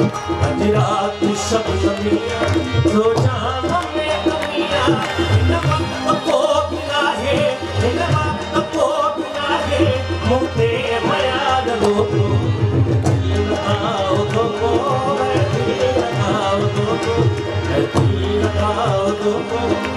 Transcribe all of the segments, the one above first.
Oh, oh, oh. ہے ہے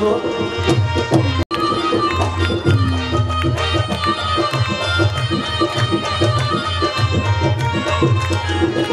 Thank